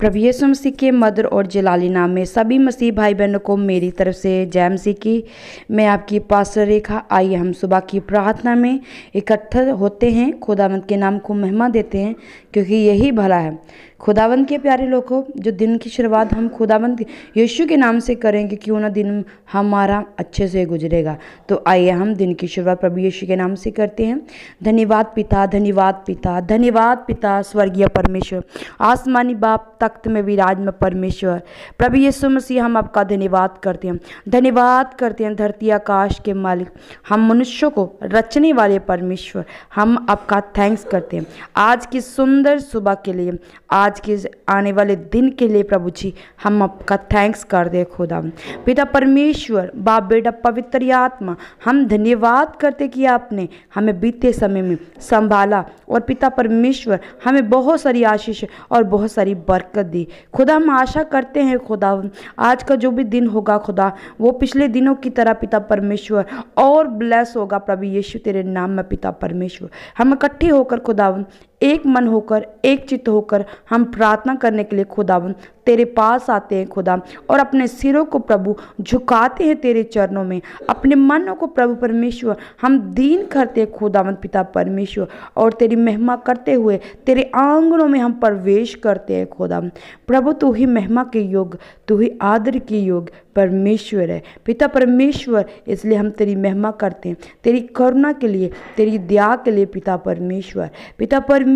प्रभु यीशु मसीह के मधुर और जलाली नाम में सभी मसीह भाई बहनों को मेरी तरफ़ से जय मसीह की। मैं आपकी पास रेखा आई हम सुबह की प्रार्थना में इकट्ठा होते हैं। खुदावंत के नाम को महिमा देते हैं, क्योंकि यही भला है। खुदावंत के प्यारे लोगों, जो दिन की शुरुआत हम खुदावंत यीशु के नाम से करेंगे, क्यों ना दिन हमारा अच्छे से गुजरेगा। तो आइए हम दिन की शुरुआत प्रभु यीशु के नाम से करते हैं। धन्यवाद पिता धन्यवाद पिता धन्यवाद पिता, स्वर्गीय परमेश्वर। आसमानी बाप, तख्त में विराज में परमेश्वर। प्रभु यीशु मसीह, हम आपका धन्यवाद करते हैं। धन्यवाद करते हैं धरती आकाश के मालिक। हम मनुष्यों को रचने वाले परमेश्वर। हम आपका थैंक्स करते हैं। आज की सुंदर सुबह के लिए, आज के आने वाले दिन के लिए प्रभु जी, हम आपका थैंक्स कर दे खुदा। पिता परमेश्वर, बाप बेटा पवित्र आत्मा, हम धन्यवाद करते कि आपने हमें बीते समय में संभाला और पिता परमेश्वर, हमें बहुत सारी आशीष और बहुत सारी बरकत दी। खुदा, हम आशा करते हैं खुदा, आज का जो भी दिन होगा खुदा, वो पिछले दिनों की तरह पिता परमेश्वर और ब्लेस होगा। प्रभु यीशु तेरे नाम में पिता परमेश्वर। हम इकट्ठे होकर खुदा एक मन होकर, एक चित्त होकर हम प्रार्थना करने के लिए खुदावन, तेरे पास आते हैं खुदा और अपने सिरों को प्रभु झुकाते हैं तेरे चरणों में। अपने मनों को प्रभु परमेश्वर, हम दीन करते हैं खुदावन पिता परमेश्वर और तेरी महिमा करते हुए, तेरे आंगनों में हम प्रवेश करते हैं खुदा प्रभु, तू ही महिमा के योग, तू ही आदर के योग परमेश्वर है। पिता परमेश्वर, इसलिए हम तेरी महिमा करते हैं, तेरी करुणा के लिए, तेरी दया के लिए पिता परमेश्वर। पिता परमेश्वर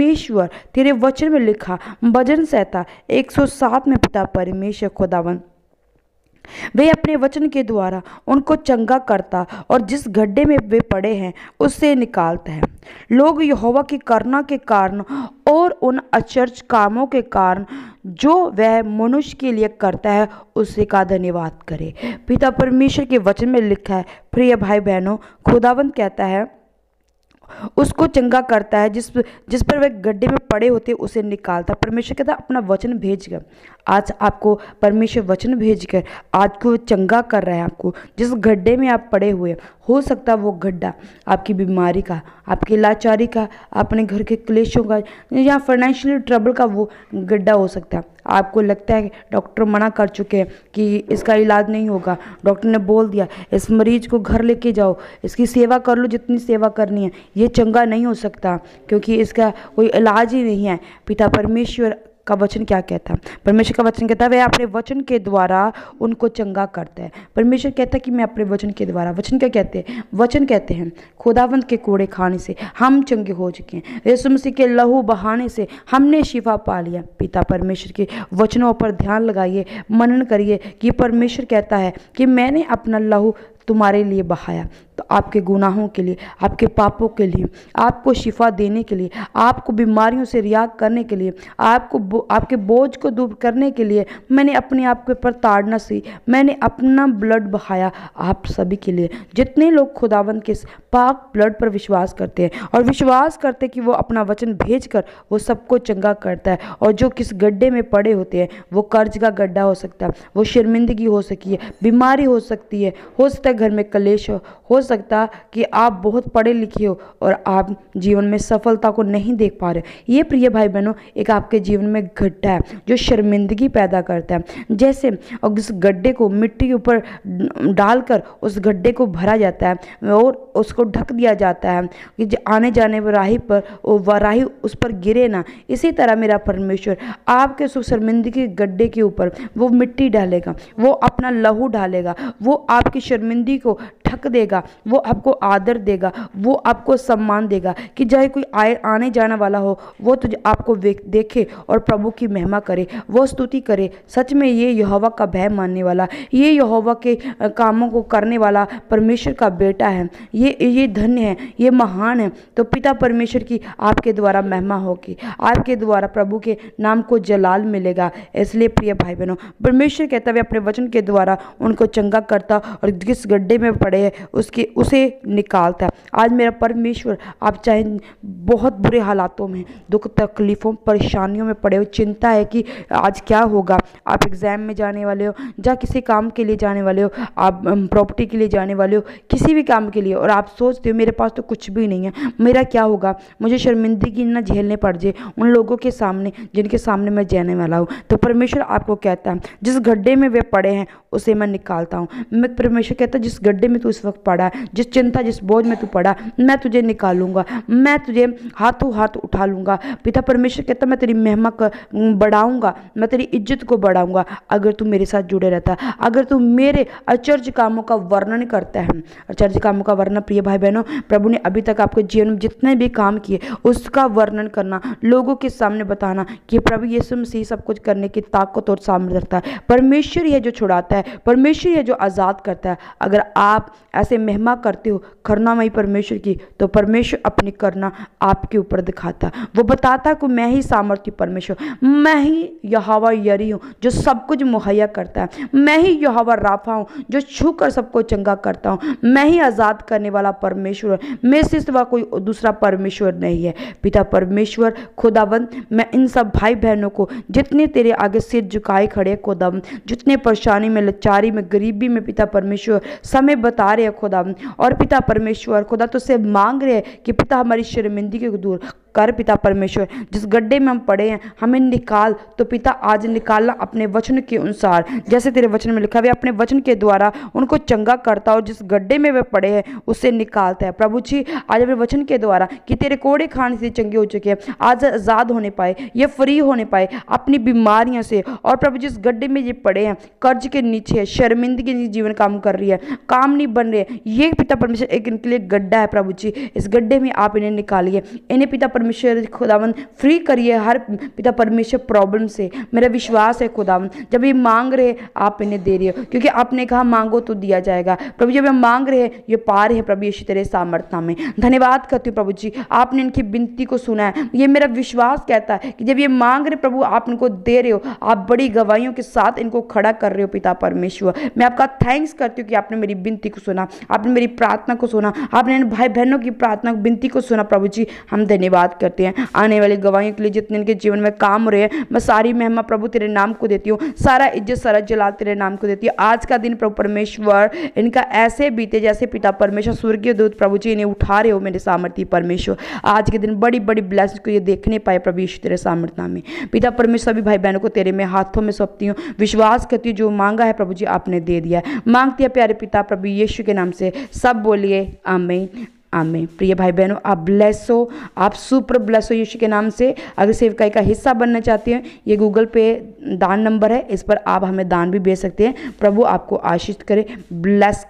तेरे वचन में लिखा, भजन सहता 107 में पिता परमेश्वर खुदावन। वे अपने वचन के द्वारा उनको चंगा करता और जिस गड्ढे में वे पड़े हैं उससे निकालता है। लोग यहोवा की करना के कारण और उन अचर्च कामों के कारण जो वह मनुष्य के लिए करता है, उसे का धन्यवाद करे। पिता परमेश्वर के वचन में लिखा है, प्रिय भाई बहनों खुदावंत कहता है उसको चंगा करता है, जिस जिस पर वह गड्ढे में पड़े होते उसे निकालता परमेश्वर कहता अपना वचन भेज कर। आज आपको परमेश्वर वचन भेज कर, आज को चंगा कर रहा है आपको। जिस गड्ढे में आप पड़े हुए हो सकता वो गड्ढा आपकी बीमारी का, आपकी लाचारी का, अपने घर के क्लेशों का या फाइनेंशियल ट्रबल का वो गड्ढा हो सकता है। आपको लगता है डॉक्टर मना कर चुके हैं कि इसका इलाज नहीं होगा। डॉक्टर ने बोल दिया, इस मरीज़ को घर लेके जाओ, इसकी सेवा कर लो, जितनी सेवा करनी है। ये चंगा नहीं हो सकता, क्योंकि इसका कोई इलाज ही नहीं है। पिता परमेश्वर का वचन क्या कहता है? परमेश्वर का वचन कहता है वह अपने वचन के द्वारा उनको चंगा करता है। परमेश्वर कहता है कि मैं अपने वचन के द्वारा, वचन क्या कहते हैं? वचन कहते हैं, खुदावंत के कूड़े खाने से हम चंगे हो चुके हैं। यीशु मसीह के लहू बहाने से हमने शिफा पा लिया। पिता परमेश्वर के वचनों पर ध्यान लगाइए, मनन करिए कि परमेश्वर कहता है कि मैंने अपना लहू तुम्हारे लिए बहाया। तो आपके गुनाहों के लिए, आपके पापों के लिए, आपको शिफा देने के लिए, आपको बीमारियों से रियाग करने के लिए, आपको आपके बोझ को दूर करने के लिए मैंने अपने आप के ऊपर ताड़ना सी, मैंने अपना ब्लड बहाया आप सभी के लिए। जितने लोग खुदावन के पाक ब्लड पर विश्वास करते हैं और विश्वास करते कि वो अपना वचन भेज कर वो सबको चंगा करता है और जो किस गड्ढे में पड़े होते हैं, वो कर्ज का गड्ढा हो सकता है, वो शर्मिंदगी हो सकी है, बीमारी हो सकती है, हो सकता है घर में कलेश हो सकता कि आप बहुत पढ़े लिखे हो और आप जीवन में सफलता को नहीं देख पा रहे ये प्रिय भाई बहनों एक आपके जीवन में गड्ढा है, जो शर्मिंदगी पैदा करता है। जैसे उस गड्ढे को मिट्टी के ऊपर डालकर उस गड्ढे को भरा जाता है और उसको ढक दिया जाता है कि आने जाने राही पर राही उस पर गिरे ना। इसी तरह मेरा परमेश्वर आपके सुख शर्मिंदगी गड्ढे के ऊपर वो मिट्टी डालेगा, वो अपना लहू डालेगा, वो आपकी शर्मिंदगी को ढक देगा वो आपको आदर देगा, वो आपको सम्मान देगा कि चाहे कोई आए, आने जाने वाला हो, वो तो आपको देखे और प्रभु की महिमा करे, वो स्तुति करे। सच में ये यहोवा का भय मानने वाला, ये यहोवा के कामों को करने वाला परमेश्वर का बेटा है। ये ये धन्य है, ये महान है। तो पिता परमेश्वर की आपके द्वारा महिमा होगी, आपके द्वारा प्रभु के नाम को जलाल मिलेगा। इसलिए प्रिय भाई बहनों परमेश्वर कहता है अपने वचन के द्वारा उनको चंगा करता और जिस गड्ढे में पड़े हैं, उसके उसे निकालता है। आज मेरा परमेश्वर, आप चाहे बहुत बुरे हालातों में, दुख, तकलीफ़ों, परेशानियों में पड़े हो, चिंता है कि आज क्या होगा? आप एग्ज़ाम में जाने वाले हो, या किसी काम के लिए जाने वाले हो, आप प्रॉपर्टी के लिए जाने वाले हो, किसी भी काम के लिए, और आप सोचते हो, मेरे पास तो कुछ भी नहीं है, मेरा क्या होगा? मुझे शर्मिंदगी ना झेलने पड़ जाए उन लोगों के सामने, जिनके सामने मैं जाने वाला हूँ। तो परमेश्वर आपको कहता है, जिस गड्ढे में वे पड़े हैं, उसे मैं निकालता हूँ। मैं परमेश्वर कहता जिस गड्ढे में तू इस वक्त पड़ा है जिस चिंता, जिस बोझ में तू पड़ा, मैं तुझे निकालूँगा, मैं तुझे हाथों हाथ उठा लूँगा। पिता परमेश्वर कहता मैं तेरी महिमा बढ़ाऊँगा, मैं तेरी इज़्ज़त को बढ़ाऊँगा, अगर तू मेरे साथ जुड़े रहता, अगर तू मेरे अचर्ज कामों का वर्णन करता है। अचर्ज कामों का वर्णन, प्रिय भाई बहनों प्रभु ने अभी तक आपके जीवन में जितने भी काम किए, उसका वर्णन करना, लोगों के सामने बताना कि प्रभु यीशु मसीह सब कुछ करने की ताकत और सामर्थ्य रखता है। परमेश्वर है जो छुड़ाता है, परमेश्वर है जो आज़ाद करता है। अगर आप ऐसे महिमा करते हो करुणामयी परमेश्वर की तो परमेश्वर अपनी करना आपके ऊपर दिखाता। वो बताता कि मैं ही सामर्थ्य परमेश्वर मैं ही यहावा यरी हूँ, जो सब कुछ मुहैया करता है। मैं ही यहावा राफा हूँ, जो छू कर सबको चंगा करता हूँ। मैं ही आज़ाद करने वाला परमेश्वर मेरे से सिवा कोई दूसरा परमेश्वर नहीं है। पिता परमेश्वर खुदाबंद मैं इन सब भाई बहनों को, जितने तेरे आगे सिर झुकाए खड़े खुदाबंद जितने परेशानी में, लाचारी में, गरीबी में पिता परमेश्वर, समय बता रहे हैं खुदा और पिता परमेश्वर, खुदा तो से मांग रहे हैं कि पिता हमारी शर्मिंदगी को दूर कर पिता परमेश्वर, जिस गड्ढे में हम पड़े हैं, हमें निकाल तो पिता आज निकालना अपने वचन के अनुसार। जैसे तेरे वचन में लिखा हुआ अपने वचन के द्वारा उनको चंगा करता और जिस गड्ढे में वे पड़े हैं उससे निकालता है। प्रभु जी, आज अपने वचन के द्वारा कि तेरे कोड़े खाने से चंगे हो चुके हैं, आज आज़ाद होने पाए, ये फ्री होने पाए, अपनी बीमारियों से। और प्रभु जिस गड्ढे में ये पड़े हैं, कर्ज के नीचे शर्मिंदगी जीवन काम कर रही है काम नहीं बन रहे ये पिता परमेश्वर एक इनके लिए गड्ढा है प्रभु जी, इस गड्ढे में आप इन्हें निकालिए। इन्हें पिता खुदावन फ्री करिए हर पिता परमेश्वर प्रॉब्लम से। मेरा विश्वास है खुदावन, जब ये मांग रहे, आप इन्हें दे रही हो। क्योंकि आपने कहा, मांगो तो दिया जाएगा। प्रभु, जब हम मांग रहे हैं ये पा रहे हैं प्रभु यीशु तेरे सामर्थ्य में। धन्यवाद करती हूँ प्रभु जी, आपने इनकी विनती को सुना है। ये मेरा विश्वास कहता है कि जब ये मांग रहे, प्रभु आप इनको दे रहे हो, आप बड़ी गवाहियों के साथ इनको खड़ा कर रहे हो, पिता परमेश्वर। मैं आपका थैंक्स करती हूँ कि आपने मेरी विनती को सुना, आपने मेरी प्रार्थना को सुना, आपने भाई बहनों की प्रार्थना, विनती को सुना प्रभु जी। हम धन्यवाद करते हैं। आने वाली गवाहियों के लिए जितने इनके जीवन में काम हो रहे हैं, मैं सारी महिमा प्रभु तेरे नाम को देती हूँ। सारा इज़्ज़त, सारा जलाल तेरे नाम को देती हूँ। आज का दिन प्रभु परमेश्वर, इनका ऐसे बीते जैसे पिता परमेश्वर, स्वर्गीय दूत प्रभु जी, इन्हें उठा रहे हो मेरे सामर्थ्य परमेश्वर। आज के दिन बड़ी बड़ी ब्लेसिंग को ये देखने पाए प्रभु यीशु तेरे सामर्थ्य में। पिता परमेश्वर, सभी भाई बहनों को तेरे में हाथों में सौंपती हूँ। विश्वास करती हूँ, जो मांगा है प्रभु जी आपने दे दिया मांगती है प्यारे पिता प्रभु यीशु के नाम से। सब बोलिए, आमीन। आमीन। प्रिय भाई बहनों आप ब्लेस हो, आप सुपर ब्लेस हो यीशु के नाम से। अगर सेवकाई का हिस्सा बनना चाहते हैं, ये गूगल पे दान नंबर है, इस पर आप हमें दान भी भेज सकते हैं। प्रभु आपको आशीष करे ब्लेस